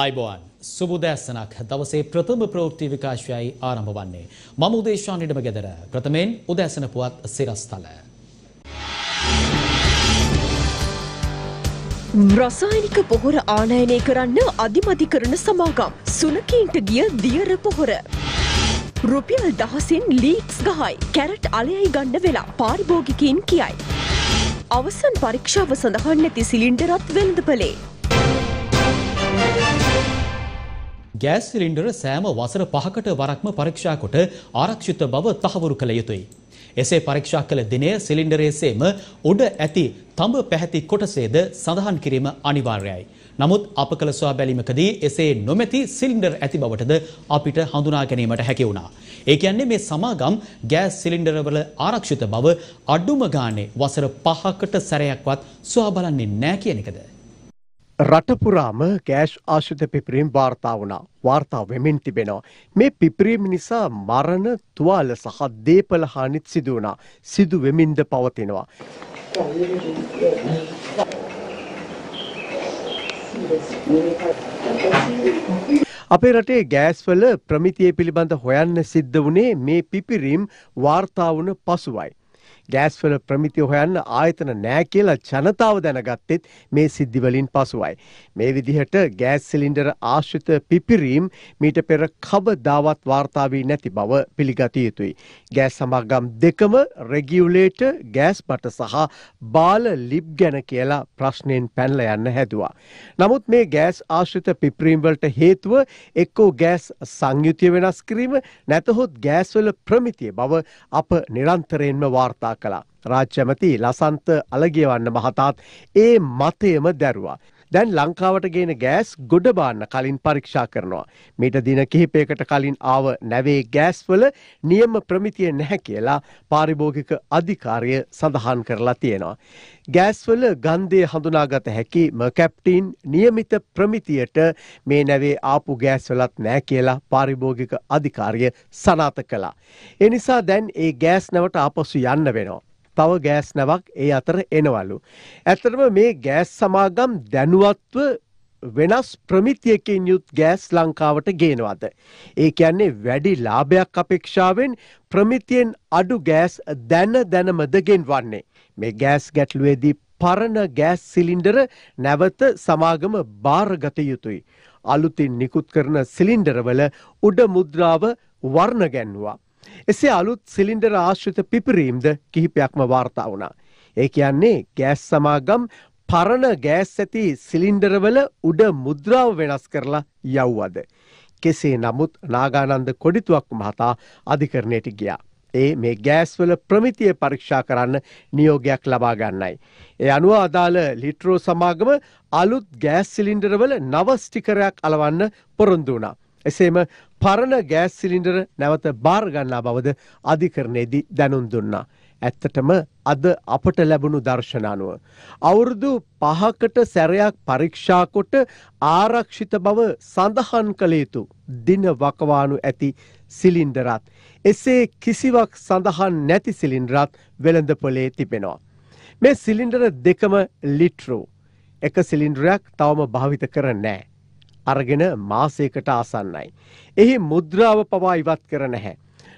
අයිබෝවන් සුබුදෑස්සනක් දවසේ ප්‍රථම ප්‍රෝක්ති විකාශයයි ආරම්භ වන්නේ. මම උදේශානිටම ගෙදර ප්‍රථමයෙන් උදෑසන පුවත් සිරස්තල. රසායනික පොහොර ආනයනය කරන්න අධිමධි කරන සමාගම් සුනකීන්ට ගිය දියර පොහොර. රුපියල් දහසින් ලීක්ස් ගහයි කැරට් අලයයි ගන්න වෙලා පාරිභෝගිකින් කියයි. අවසන් පරීක්ෂාව සඳහන් නැති සිලින්ඩරත් වෙළඳපලේ. ගෑස් සිලින්ඩර සෑම වසර පහකට වරක්ම පරීක්ෂා කොට ආරක්ෂිත බව තහවුරු කළ යුතුයි. එසේ පරීක්ෂා කළ දිනය සිලින්ඩරයේසේම උඩ ඇති තඹ පැහැති කොටසේද සඳහන් කිරීම අනිවාර්යයි. නමුත් අප කළ සොයා බැලීමකදී එසේ නොමැති සිලින්ඩර් ඇති බවටද අපිට හඳුනා ගැනීමට හැකි වුණා. ඒ කියන්නේ මේ සමාගම් ගෑස් සිලින්ඩරවල ආරක්ෂිත බව අඩුම ගානේ වසර 5කට සැරයක්වත් සොයා බලන්නේ නැහැ කියන එකද? රටපුරාම ගෑෂ් ආශිත පිපිරීම් වාර්තා වුණා. වාර්තා වෙමින් තිබෙනවා. මේ පිපිරීම නිසා මරණ තුවාල සහ දේපල හානිත් සිදු වුණා. සිදු වෙමින්ද පවතිනවා. අපේ රටේ ගෑස්වල ප්‍රමිතිය පිළිබඳ හොයන්න සිද්ධ වුණේ මේ පිපිරීම් වාර්තා වුණ පසුවයි. ගෑස්වල ප්‍රමිතිය හොයන්න ආයතන නෑ කියලා ජනතාව දැනගත්තෙත් මේ සිද්ධිවලින් පසුවයි. මේ විදිහට ගෑස් සිලින්ඩර ආශ්‍රිත පිපිරීම් මීට පෙර කවදාවත් වාර්තා වී නැති බව පිළිගත යුතුයි. ගෑස් සමාගම් දෙකම රෙගියුලේට ගෑස් බට සහ බාල ලිප් ගැන කියලා ප්‍රශ්නයෙන් පැනලා යන්න හැදුවා. නමුත් මේ ගෑස් ආශ්‍රිත පිපිරීම් වලට හේතුව එක්කෝ ගෑස් සංයුතිය වෙනස් කිරීම නැතහොත් ගෑස්වල ප්‍රමිතිය බව අප නිරන්තරයෙන්ම වාර්තා කළා. රාජ්‍යමති ලසන්ත අලගියවන්න මහතාත් ඒ මතයම දැරුවා. දැන් ලංකාවට ගේන ගෑස් ගොඩබාන්න කලින් පරීක්ෂා කරනවා. මීට දින කිහිපයකට කලින් ආව නැවේ ගෑස්වල නියම ප්‍රමිතිය නැහැ කියලා පාරිභෝගික අධිකාරිය සඳහන් කරලා තියෙනවා. ගෑස්වල ගන්ධය හඳුනාගත හැකි මකැප්ටින් නියමිත ප්‍රමිතියට මේ නැවේ ආපු ගෑස්වලත් නෑ කියලා පාරිභෝගික අධිකාරිය සනාත කළා. එනිසා දැන් ඒ ගෑස් නැවට ආපසු යන්න වෙනවා. තව ගෑස් නැවක් ඒ අතර එනවලු. ඇත්තටම මේ ගෑස් සමාගම් දැනුවත්ව වෙනස් ප්‍රමිතියකින් යුත් ගෑස් ලංකාවට ගේනවද. ඒ කියන්නේ වැඩි ලාභයක් අපේක්ෂාවෙන් ප්‍රමිතියෙන් අඩු ගෑස් දැන දැනමද ගෙන්වන්නේ. මේ ගෑස් ගැටලුවේදී පරණ ගෑස් සිලින්ඩර නැවත සමාගම භාරගත යුතුයි. අලුතින් නිකුත් කරන සිලින්ඩරවල උඩ මුද්‍රාව වර්ණ ගැන්වා. එසේ අලුත් සිලින්ඩර ආශ්‍රිත පිපිරීම්ද කිහිපයක්ම වාර්තා වුණා. ඒ කියන්නේ ගෑස් සමාගම් පරණ ගෑස් ඇති සිලින්ඩරවල උඩ මුද්‍රාව වෙනස් කරලා යව්වද. කෙසේ නමුත් නාගානන්ද කොඩිතුවක් මහතා අධිකරණයට ගියා. ඒ මේ ගෑස්වල ප්‍රමිතිය පරීක්ෂා කරන්න නියෝගයක් ලබා ගන්නයි. ඒ අනුව අදාළ ලිට්‍රෝ සමාගම අලුත් ගෑස් සිලින්ඩරවල නව ස්ටිකරයක් අලවන්න පොරොන්දු වුණා. එසේම පරණ ගෑස් සිලින්ඩර නැවත භාරගන්නා බවද අධිකරණයේදී දැනුම් දුන්නා. ඇත්තටම අද අපට ලැබුණු දර්ශන අනුව. අවුරුදු පහකට සැරයක් පරීක්ෂා කොට ආරක්ෂිත බව සඳහන් කළ යුතු දින වකවානු ඇති සිලින්ඩරත්. එසේ කිසිවක් සඳහන් නැති සිලින්ඩරත් වෙළඳපොලේ තිබෙනවා. මේ සිලින්ඩර දෙකම ලිට්‍රෝ. එක සිලින්ඩරයක් තවම භාවිත කර නෑ. අරගෙන මාසයකට ආසන්නයි. එහි මුද්‍රාව පවා ඉවත් කර නැහැ.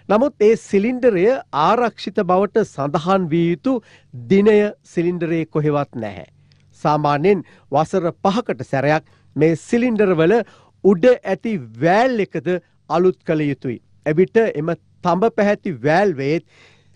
නමුත් ඒ සිලින්ඩරය ආරක්ෂිත බවට සඳහන් විය යුතු දිනය සිලින්ඩරේ කොහෙවත් නැහැ. සාමාන්‍යයෙන් වසර පහකට සැරයක් මේ සිලින්ඩරවල උඩ ඇති වෑල් එකද අලුත් කළ යුතුයි. එවිට එම තඹ පැහැති වෑල්වේත්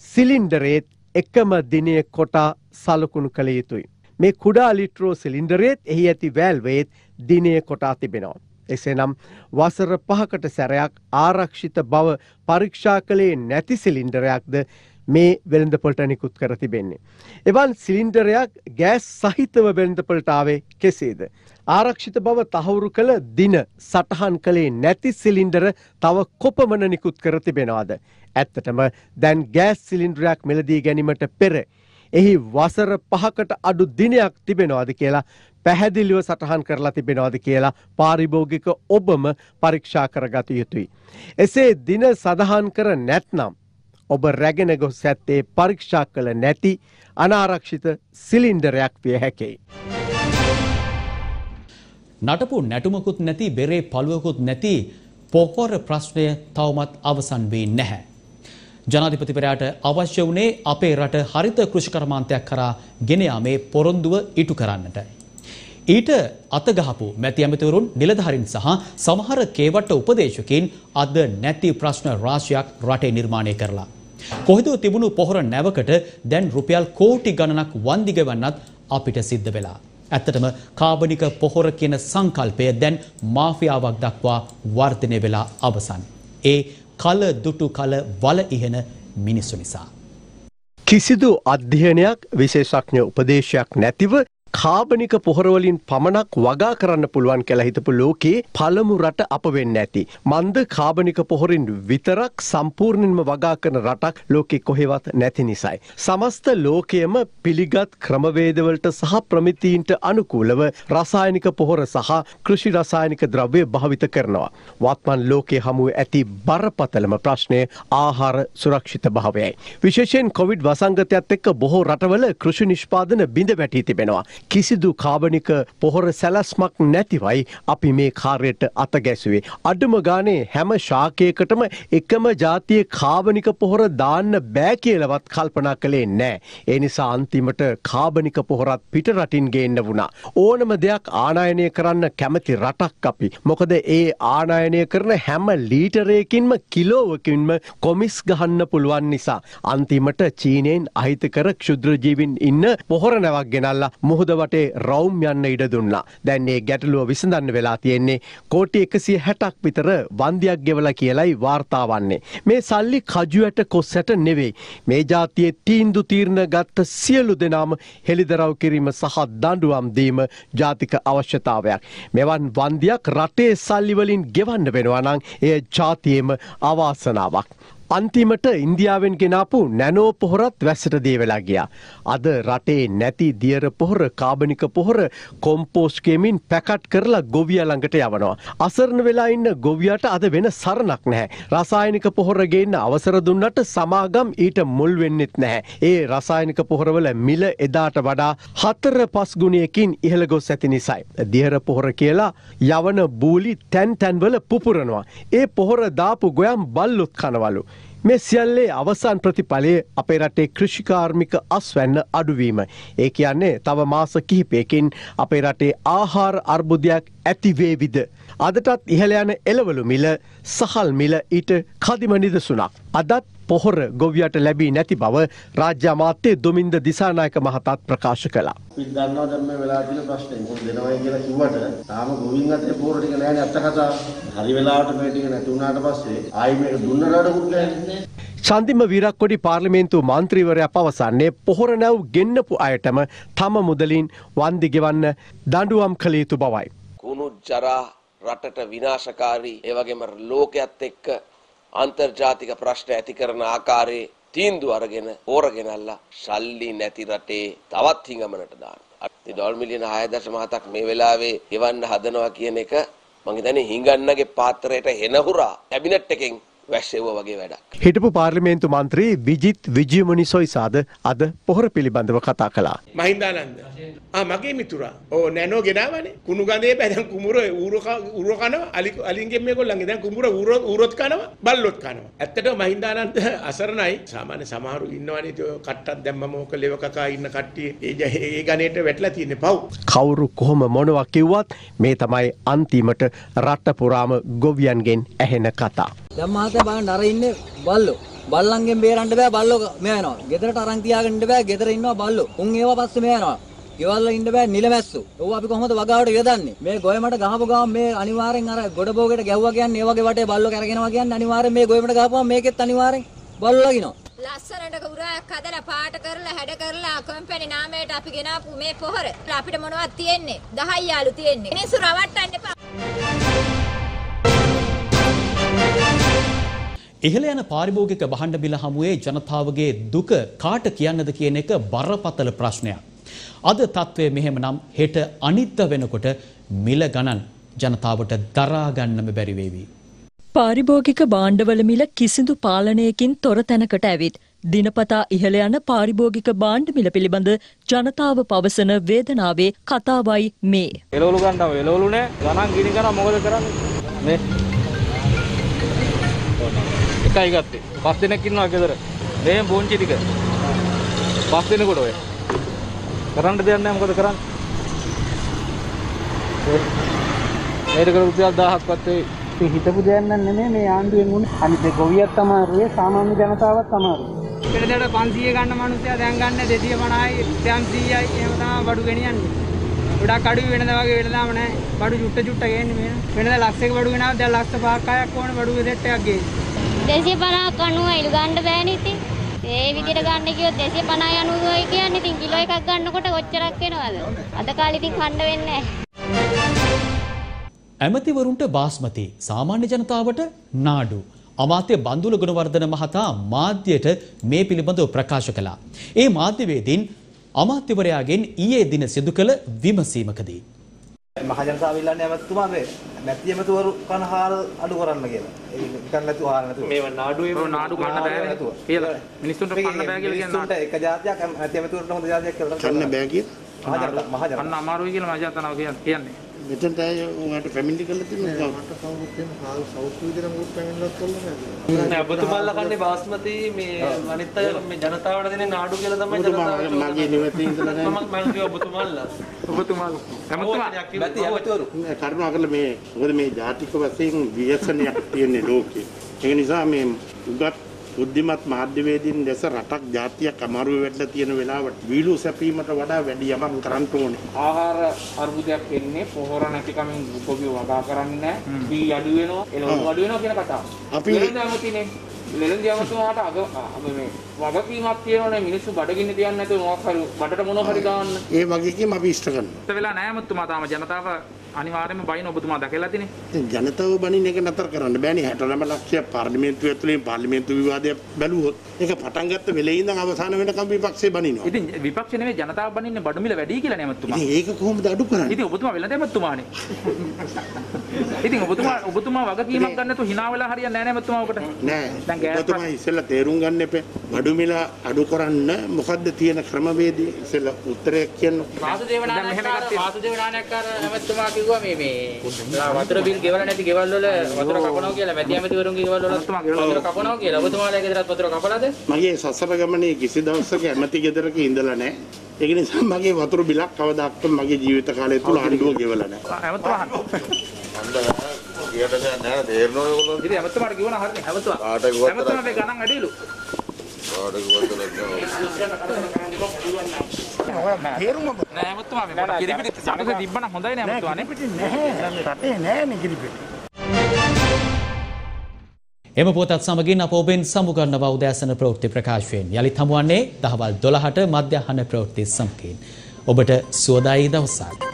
සිලින්ඩරේත් එකම දිනය කොටා සලකුණු කළ යුතුයි. මේ කුඩා ලිට්‍රෝ සිලින්ඩරේත් එහි ඇති වෑල්වේත් දිනය කොටා තිබෙනවා. එසේනම් වසර පහකට සැරයක් ආරක්ෂිත බව පරීක්ෂා කළේ නැති සිලින්ඩරයක්ද මේ වෙළඳපොලට නිකුත් කර තිබෙන්නේ. එවන් සිලින්ඩරයක් ගෑස් සහිතව වෙළඳපොලටාවේ කෙසේද. ආරක්ෂිත බව තහවුරු කළ දින සටහන් කළේ නැති සිලින්ඩර තව කොපමණ නිකුත් කර තිබෙනවාද. ඇත්තටම දැන් ගෑස් සිලින්ඩරයක් මෙලදී ගැනීමට පෙර. එහි වසර පහකට අඩු දිනයක් තිබෙනවාද කියලා පැහැදිලිව සටහන් කරලා තිබෙනවාද කියලා පාරිභෝගික ඔබම පරීක්ෂා කරගත යුතුයි. එසේ දින සඳහන් කර නැත්නම් ඔබ රැගෙන ගොස් ඇත්තේ පරීක්ෂා කළ නැති අනාරක්ෂිත සිලින්ඩරයක් විය හැකෙයි. නටපු නැටුමකුත් නැති බෙරේ පළුවකුත් නැති පොහොර ප්‍රශ්නය තවමත් අවසන් වී නැහැ. ජනාධිපතිවරයාට අවශ්‍ය වුණේ අපේ රට හරිත කෘෂිකර්මාන්තයක් කරා ගෙන යාමේ පොරොන්දුව ඉටු කරන්නට. ඊට අතගහපු මැති ඇමතිවරුන් නිලධාරීන් සහ සමහර කේවට්ට උපදේශකින් අද නැති ප්‍රශ්න රාශියක් රටේ නිර්මාණය කරලා. කොහෙදෝ තිබුණු පොහොර නැවකට දැන් රුපියල් කෝටි ගණනක් වන්දිගවන්නත් අපිට සිද්ධ වෙලා. ඇත්තටම කාබනික පොහොර කියන සංකල්පය දැන් මාෆියාවක් දක්වා වර්ධනය වෙලා අවසන්. ඒ කල දුටු කල වල ඉහෙන මිනිස්සු නිසා. කිසිදු අධ්‍යයනයක් විශේෂඥ උපදේශයක් නැතිව කාබනික පොහොරවලින් පමණක් වගා කරන්න පුළුවන් කියලා හිතපු ලෝකේ පළමු රට අප වෙන්න ඇති. මන්ද කාබනික පොහොරින් විතරක් සම්පූර්ණයෙන්ම වගා කරන රටක් ලෝකෙ කොහෙවත් නැති නිසයි. සමස්ත ලෝකයම පිළිගත් ක්‍රමවේදවලට සහ ප්‍රමිතීන්ට අනුකූලව රසායනික පොහොර සහ කෘෂි රසායනික ද්‍රව්‍ය භාවිත කරනවා. වත්මන් ලෝකයේ හමුව ඇති බරපතලම ප්‍රශ්නය ආහාර සුරක්ෂිත භාවයයි. විශේෂයෙන් කොවිඩ් වසංගතයත් එක්ක බොහෝ රටවල කෘෂි නිෂ්පාදන බිඳ වැටී තිබෙනවා. කිසිදු කාබනික පොහොර සැලස්මක් නැතිවයි අපි මේ කාර්යට අතගැසුවේ. අඩුම ගානේ හැම ශාකයකටම එකම ජාතිය කාබනික පොහොර දාන්න බෑ කියලවත් කල්පනා කළේ නෑ. ඒ නිසා අන්තිමට කාබනික පොහොරත් පිට රටින් ගේන්න වුණා. ඕනම දෙයක් ආනායනය කරන්න කැමති රටක් අපි. මොකද ඒ ආනායනය කරන හැම ලීටරයකින්ම කිලෝවකින්ම කොමිස් ගහන්න පුළුවන් නිසා. අන්තිමට චීනයෙන් අහිතකර ක්ෂුද්‍රජීවින් ඉන්න පොහොර නැවක් ගෙනල්ලා මුහුද වටේ රවුම් යන්න ඉඩ දුන්නා. දැන්නේ ගැටලුව විසඳන්න වෙලා තියෙන්නේ කෝටි එකසිය හැටක් විතර වන්දියක් ගෙවල කියලයි වාර්තාවන්නේ. මේ සල්ලි කජුවට කොස්සට නෙවෙයි. මේ ජාතියේ තීන්දු තීරණ ගත්ත සියලු දෙනාම හෙළිදරව් කිරීම සහ දඩුවම් දීම ජාතික අවශ්‍යතාවයක්. මෙවන් වන්දියක් රටේ සල්ලිවලින් ගෙවන්න වෙනවනං එය ජාතියේම අවාසනාවක්. අන්තිමට ඉන්දියාවෙන් ගෙනාපු නැනෝ පොහොරත් වැස්සට දේ වෙලා ගියා. අද රටේ නැති දියර පොහොර කාබනික පොහොර කොම්පෝස්කේමින් පැකට් කරලා ගොවිය ළඟට යවනවා. අසරණ වෙලා ඉන්න ගොවියට අද වෙන සරණක් නැහැ. රසායනික පොහොර ගේන්න අවසර දුන්නට සමාගම් ඊට මුල් වෙන්නෙත් නැහැ. ඒ රසායනික පොහොරවල මිල එදාට වඩා හතර පස් ගුණයකින් ඉහළ ගොස් ඇති නිසයි. දියර පොහොර කියලා යවන බූලි තැන් තැන්වල පුපුරනවා. ඒ පොහොර දාපු ගොයම් බල්ලුත් කනවලු. මේ සියල්ලේ අවසන් ප්‍රතිඵලය අපේ රටේ කෘෂිකාර්මික අස්වැන්න අඩුවීම. ඒ කියන්නේ තව මාස කිහිපයකින් අපේ රටේ ආහාර අර්බුදයක් ඇතිවේවිද. අදටත් ඉහළ යන එළවලු මිල සහල් මිල ඊට කදිම නිදසුනක්. අදත් පොහොර ගොවියට ලැබී නැති බව රාජ්‍ය අමාත්‍ය දුමින්ද දිසානායක මහතාත් ප්‍රකාශ කළා. අපි දන්නවා දැන් මේ වෙලා තියෙන ප්‍රශ්නේ මොකද දෙනවයි කියලා කිව්වට තාම ගොවින් අතේ පොහොර ටික නැහැ නේ අත්ත කතා. හරි වෙලාවට මේ ටික නැති වුණාට පස්සේ ආයි මේක දුන්නට අඩකුත් නැහැ. චන්දිම වීරක්කොඩි පාර්ලිමේන්තු මන්ත්‍රීවරයා පවසන්නේ පොහොර නැව් ගෙන්නපු අයටම තම මුදලින් වන්දි ගෙවන්න දඬුවම් කළ යුතු බවයි. කුණු ජරා රටට විනාශකාරී ඒවගේම ලෝකයත් එක්ක අන්තර්ජාතික ප්‍රශ්න ඇති කරන ආකාරයේ තීන්දුව අරගෙන ඕරගෙනල්ලා සල්ලි නැති රටේ තවත් හිඟමනට දාන්න. අති ඩොල් මිලියන 6.7ක් මේ වෙලාවේ ගෙවන්න හදනවා කියන එක මං හිතන්නේ හිඟන්නගේ පාත්‍රයට හෙනහුරා කැබිනට් එකෙන් වැස්සෙව්ව වගේ වැඩක්. හිටපු පාර්ලිමේන්තු මන්ත්‍රී විජිත් විජයමුනි සොයිසාද අද පොහොර පිළිබඳව කතා කළා. මහින්දානන්ද. ආ මගේ මිතුරා. ඕ නැනෝ ගෙනාවනේ. කුණු ගඳේ බැදන් කුඹුර ඌර ඌර කනවා. අලි අලින්ගෙන් මේගොල්ලන්ගේ දැන් කුඹුර ඌර ඌරොත් කනවා. බල්ලොත් කනවා. ඇත්තටම මහින්දානන්ද අසරණයි. සාමාන්‍ය සමහරු ඉන්නවනේ කට්ටක් දැම්මම ඕක ලෙව කකා ඉන්න කට්ටිය ඒ ඒ ගණේට වැටලා තියෙන්නේ පව්. කවුරු කොහොම මොනවා කිව්වත් මේ තමයි අන්තිමට රට පුරාම ගොවියන්ගෙන් ඇහෙන කතා. දැන් මහත්තයා බලන්න අර ඉන්නේ බල්ලෝ. බල්ලන්ගෙන් බේරන්න බෑ බල්ලෝ මෙයා යනවා. ගෙදරට අරන් තියාගෙන ඉන්න බෑ ගෙදර ඉන්නවා බල්ලෝ. උන් ඒවා පස්සේ මෙයා යනවා. ගෙවල් වල ඉන්න බෑ නිලමැස්සු. ඕව අපි කොහොමද වගාවට යොදන්නේ? මේ ගොයමට ගහපු ගමන් මේ අනිවාර්යෙන් අර ගොඩ බෝගෙට ගැව්වා කියන්නේ ඒ වගේ වටේ බල්ලෝ කරගෙනවා කියන්නේ අනිවාර්යෙන් මේ ගොයමට ගහපුවම මේකෙත් අනිවාර්යෙන් බල්ලෝ ලගිනවා. ලස්සනට කුරායක් හදලා පාට කරලා හැඩ කරලා කම්පැනි නාමයට අපි ගෙනාපු මේ පොහොර අපිට මොනවද තියෙන්නේ 10 යාලු තියෙන්නේ මිනිස්සු රවට්ටන්න එපා ඉහළ යන පාරිභෝගික භාණ්ඩ මිල හමුවේ ජනතාවගේ දුක කාට කියන්නද කියන එක බරපතල ප්‍රශ්නයක්. අද තත්ත්වය මෙහෙම නම් හෙට අනිත්ත වෙනකොට මිල ගණන් ජනතාවට දරා ගන්නම බැරි වේවි. පාරිභෝගික භාණ්ඩවල මිල කිසිදු පාලනයකින් තොර තැනකට ඇවිත් දිනපතා ඉහළ යන පාරිභෝගික භාණ්ඩ මිල පිළිබඳ ජනතාව පවසන වේදනාවේ කතාවයි මේ. එලවලු ගන්නව. එලවලු නෑ. ගණන් ගිනි ගන්න මොකද කරන්නේ? මේ එකයි ගත්තේ. පස් දෙනෙක් ඉන්නවා ගෙදර. මේ බෝංචි ටික. පස් දෙනෙකුට ඔය කරන්න දෙයක් නෑ මොකද කරන්නේ මේකට රුපියල් 1000ක්වත් වෙයි ඉතින් හිතපු දෙයක් නම් නෙමෙයි මේ ආණ්ඩුවෙන් උනේ. අනිත් ගොවියත් අමාරුයි සාමාන්‍ය ජනතාවත් අමාරුයි. පෙරදට 500 ගන්න මිනිස්සයා දැන් ගන්න 250යි 300යි එහෙම තමයි බඩු ගෙනියන්නේ. ගොඩක් අඩුයි වෙනද වගේ වෙනදාම නැහැ. බඩු චුට්ට චුට්ට ගේන්නේ මේ. වෙනද ලක්ෂයක බඩු ගෙනාව දැන් ලක්ෂ 5ක් අයක් ඕන බඩු සෙට් එකක් ගේන්නේ. 250ක් 90 ඉලු ගන්න බෑනේ ඉතින්. ඒ විදිහට ගන්න කිව්වොත් 250 90යි කියන්නේ ඉතින් කිලෝ එකක් ගන්නකොට කොච්චරක් වෙනවද? අද කාලේ ඉතින් කන්න වෙන්නේ නැහැ. ඇමතිවරුන්ට බාස්මති සාමාන්‍ය ජනතාවට නාඩු. අමාත්‍ය බන්දුල ගුණවර්ධන මහතා මාධ්‍යයට මේ පිළිබඳව ප්‍රකාශ කළා. ඒ මාධ්‍යවේදීන් අමාත්‍යවරයාගෙන් ඊයේ දින සිදු කළ විමසීමකදී. මහජනතාව ඉල්ලන්නේ ඇමතුමාගේ නැති ඇමතුවරු කන හාල් අඩු කරන්න කියලා. ඒක නිකන් නැතුව හාල් නැතුව. මේව නාඩුවේ නාඩු කන්න බෑ කියලා. මිනිස්සුන්ට කන්න බෑ කියලා කියන්නේ. මිනිස්සුන්ට එක જાතියක් නැති ඇමතුවරුන්ට හොඳ જાතියක් කියලා. කන්න බෑ කිය. මහජනතාව මහජනතාව. කන්න අමාරුයි කියලා මහජනතාව කියන්නේ. මෙතෙන්ට අය උන්ට ෆැමිලි කරලා තියෙනවා. මට කවුරුත් එන්න හාල් සවුත් විදිහට මුත් පැමිණිලක් කළා නේද? නෑ ඔබතුමාලා කන්නේ බාස්මති මේ අනිත් අය මේ ජනතාවට දෙන්නේ නාඩු කියලා තමයි ජනතාවට මගේ නිවතේ ඉඳලා නෑ. මම මම කිව්වා ඔබතුමාලා ඔබතුමාලා නැති ඇමතුවරු. කරුණාකරලා මේ මොකද මේ ජාතික වශයෙන් ව්‍යසනයක් තියෙන ලෝකේ. ඒක නිසා මේ උගත් බුද්ධිමත් මාධ්‍යවේදීන් දැස රටක් ජාතියක් අමාරුවේ වැටලා තියෙන වෙලාවට වීලු සැපීමට වඩා වැඩි යමක් කරන්න ඕනේ. ආහාර අර්බුදයක් එන්නේ පොහොර නැතිකමින් කොබිය වගා කරන්නේ නැහැ. බී අඩු වෙනවා, එළවලු අඩු වෙනවා කියන කතාව. අපි-. වෙලෙන්ද ඇමතුමාට අග අග මේ වගකීමක් තියෙනවනේ මිනිස්සු බඩගින්න තියන්නේ නැතුව මොකක් හරි බඩට මොනවා හරි දාන්න. ඒ වගේකීම් අපි ඉෂ්ට කරනවා. ඉත වෙලා නැහැ ඇමතුමා තාම ජනතාව අනිවාර්යයෙන්ම බයින ඔබතුමා දැකලා තිනේ. ඉතින් ජනතාව බණින එක නතර කරන්න බෑනේ 69 ලක්ෂයක් පාර්ලිමේන්තුව ඇතුලේ පාර්ලිමේන්තු විවාදයක් බැලුවොත් ඒක පටන් ගත්ත වෙලේ ඉඳන් අවසාන වෙනකම් විපක්ෂේ බණිනවා. ඉතින් විපක්ෂ නෙමෙයි ජනතාව බනින්නේ බඩු මිල වැඩි කියලා නේ ඇමතුමා. ඉතින් ඒක කොහොමද අඩු කරන්නේ? ඉතින් ඔබතුමා වෙලඳ ඇමතුමානේ. ඉතින් ඔබතුමා ඔබතුමා වගකීමක් ගන්න නැතුව hina වෙලා හරියන්නේ නැහැ නේ ඇමතුමා ඔකට. නෑ. දැන් ගෑස් ඔබතුමා ඉස්සෙල්ලා තේරුම් ගන්න එපේ. බඩු මිල අඩු කරන්න මොකද්ද තියෙන ක්‍රමවේදය? ඉස්සෙල්ලා උත්තරයක් කියන්න. වාසුදේවනායකකාර වාසුදේවනායකකාර ඇමතුමා කිව්වා මේ මේ වතුර බිල් ගෙවලා නැති ගෙවල් වල වතුර කපනවා කියලා මැති ඇමතිවරුන්ගේ ගෙවල් වල වතුර කපනවා කියලා. ඔබතුමාලා ගෙදරත් වතුර කපලාද? මගේ සසර ගමනේ කිසි දවසක ඇමති ගෙදරක ඉඳලා නැහැ. ඒක නිසා මගේ වතුර බිලක් කවදාවත් මගේ ජීවිත කාලය තුල ආණ්ඩුව ගෙවලා නැහැ. ඇමතුමා ඇමතුමාට කිව්වනම් හරිනේ. ඇමතුමා කාට කිව්වත් ඇමතුමා මේ ගණන් කාට කිව්වත් නැහැ තේරුම නෑ ඇමතුමා මේ මට කිරිපිටි සමග තිබ්බනම් හොඳයි නේ ඇමතුමානේ නැහැ රටේ නැහැ කිරිපිටි. එම පොතත් සමගින් අප ඔබෙන් සමුගන්නවා උදෑසන ප්‍රවෘත්ති ප්‍රකාශයෙන් යළිත් හමුවන්නේ දහවල් 12ට මධ්‍යහන ප්‍රවෘත්ති සමගින්. ඔබට සුවදායි දවසක්.